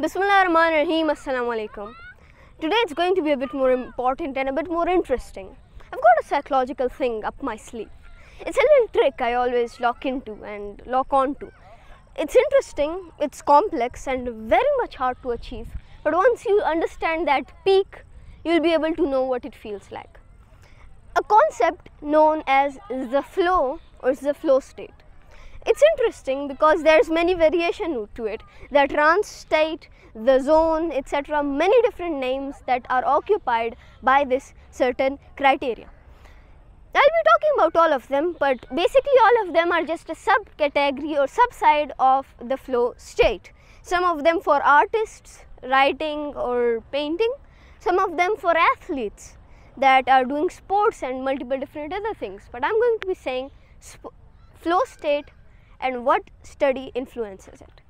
Bismillah ar-Rahman ar-Rahim. Assalamu alaikum. Today it's going to be a bit more important and a bit more interesting. I've got a psychological thing up my sleeve. It's a little trick I always lock into and lock onto. It's interesting, it's complex and very much hard to achieve. But once you understand that peak, you'll be able to know what it feels like. A concept known as the flow or the flow state. It's interesting because there's many variation to it. The trance state, the zone, etc. Many different names that are occupied by this certain criteria. I'll be talking about all of them, but basically all of them are just a subcategory or subside of the flow state. Some of them for artists, writing or painting, some of them for athletes that are doing sports and multiple different other things. But I'm going to be saying flow state and what study influences it.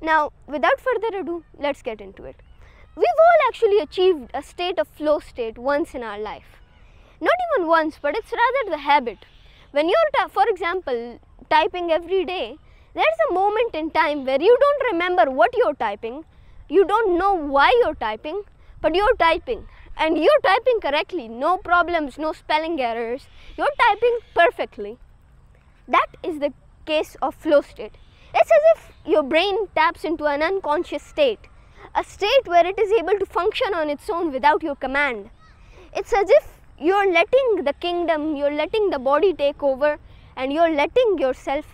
Now, without further ado, let's get into it. We've all actually achieved a state of flow state once in our life. Not even once, but it's rather the habit. When you're, for example, typing every day, there's a moment in time where you don't remember what you're typing, you don't know why you're typing, but you're typing. And you're typing correctly, no problems, no spelling errors. You're typing perfectly. That is the case of flow state. It's as if your brain taps into an unconscious state, a state where it is able to function on its own without your command. It's as if you're letting the kingdom, you're letting the body take over, and you're letting yourself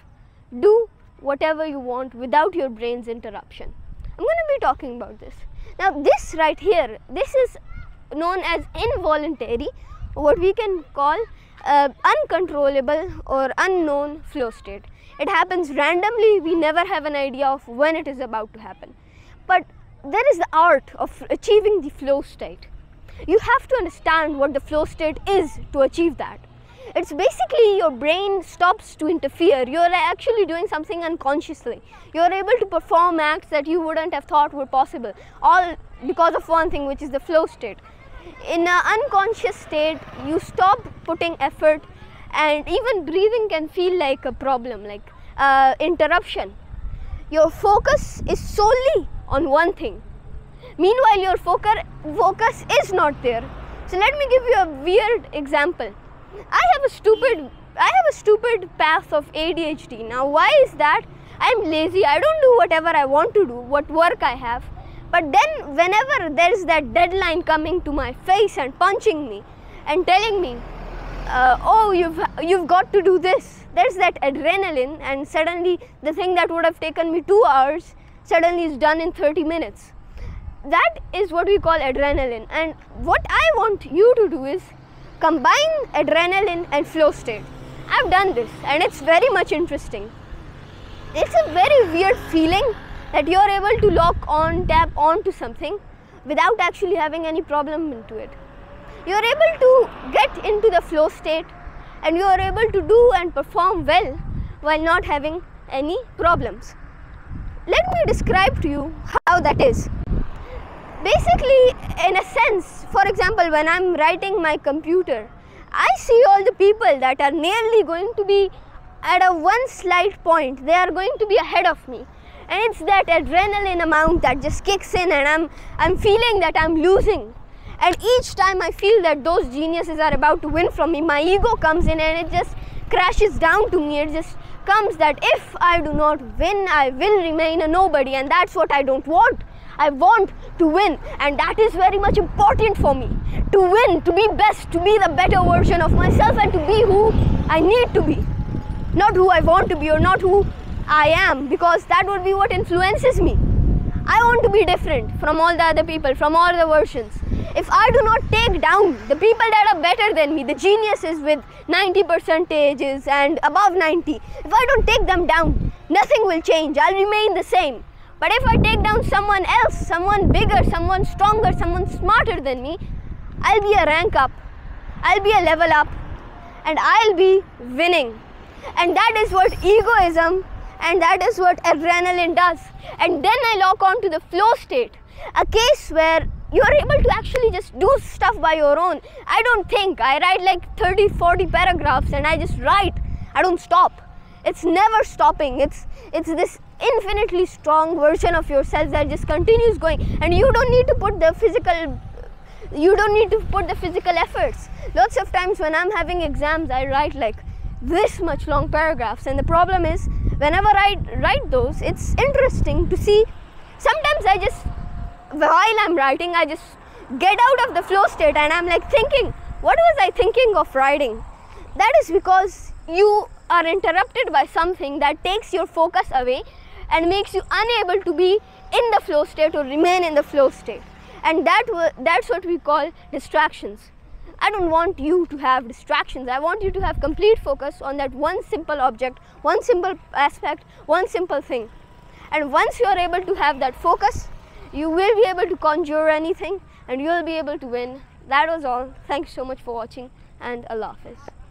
do whatever you want without your brain's interruption. I'm going to be talking about this. Now, this right here, this is known as involuntary, what we can call uh, uncontrollable or unknown flow state. It happens randomly, we never have an idea of when it is about to happen. But there is the art of achieving the flow state. You have to understand what the flow state is to achieve that. It's basically your brain stops to interfere. You're actually doing something unconsciously. You're able to perform acts that you wouldn't have thought were possible, all because of one thing, which is the flow state. In an unconscious state, you stop putting effort and even breathing can feel like a problem like uh, interruption. Your focus is solely on one thing. Meanwhile your focus focus is not there. So let me give you a weird example. I have a stupid i have a stupid path of adhd now why is that? I'm lazy. I don't do whatever i want to do what work i have but then whenever there is that deadline coming to my face and punching me and telling me uh, oh you've you've got to do this there's that adrenaline and suddenly the thing that would have taken me 2 hours suddenly is done in 30 minutes. That is what we call adrenaline. And what i want you to do is combine adrenaline and flow state. I've done this and it's very much interesting. It's a very weird feeling that you're able to lock on tap on to something without actually having any problem into it you are able to get into the flow state and you are able to do and perform well while not having any problems. Let me describe to you how that is. Basically, in a sense, for example, when I'm writing my computer, I see all the people that are nearly going to be at a one slight point, they are going to be ahead of me. And it's that adrenaline amount that just kicks in and I'm, I'm feeling that I'm losing and each time I feel that those geniuses are about to win from me, my ego comes in and it just crashes down to me. It just comes that if I do not win, I will remain a nobody, and that's what I don't want. I want to win, and that is very much important for me. To win, to be best, to be the better version of myself, and to be who I need to be. Not who I want to be or not who I am, because that would be what influences me. I want to be different from all the other people, from all the versions if I do not take down the people that are better than me, the geniuses with 90 percentages and above 90, if I don't take them down, nothing will change. I'll remain the same. But if I take down someone else, someone bigger, someone stronger, someone smarter than me, I'll be a rank up. I'll be a level up. And I'll be winning. And that is what egoism and that is what adrenaline does. And then I lock on to the flow state, a case where you are able to actually just do stuff by your own. I don't think. I write like 30, 40 paragraphs and I just write. I don't stop. It's never stopping. It's it's this infinitely strong version of yourself that just continues going and you don't need to put the physical you don't need to put the physical efforts lots of times when i'm having exams i write like this much long paragraphs. And the problem is whenever i write those it's interesting to see. Sometimes i just while i'm writing i just get out of the flow state and i'm like thinking what was i thinking of writing? That is because you are interrupted by something that takes your focus away and makes you unable to be in the flow state or remain in the flow state. And that that's what we call distractions i don't want you to have distractions. I want you to have complete focus on that one simple object one simple aspect one simple thing. And once you are able to have that focus you will be able to conjure anything and you will be able to win. That was all. Thanks so much for watching and allah hafiz